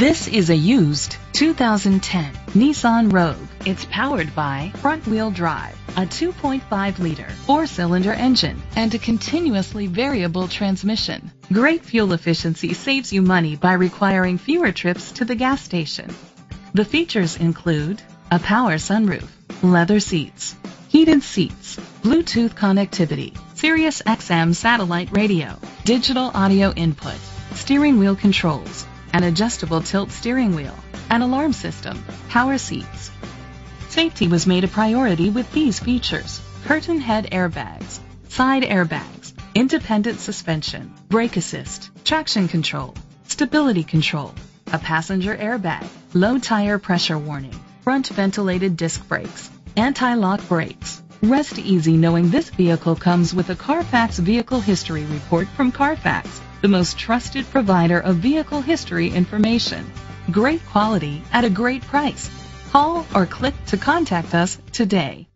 This is a used 2010 Nissan Rogue. It's powered by front-wheel drive, a 2.5-liter four-cylinder engine, and a continuously variable transmission. Great fuel efficiency saves you money by requiring fewer trips to the gas station. The features include a power sunroof, leather seats, heated seats, Bluetooth connectivity, Sirius XM satellite radio, digital audio input, steering wheel controls, an adjustable tilt steering wheel, an alarm system, power seats. Safety was made a priority with these features. Curtain head airbags, side airbags, independent suspension, brake assist, traction control, stability control, a passenger airbag, low tire pressure warning, front ventilated disc brakes, anti-lock brakes. Rest easy knowing this vehicle comes with a Carfax Vehicle History Report from Carfax, the most trusted provider of vehicle history information. Great quality at a great price. Call or click to contact us today.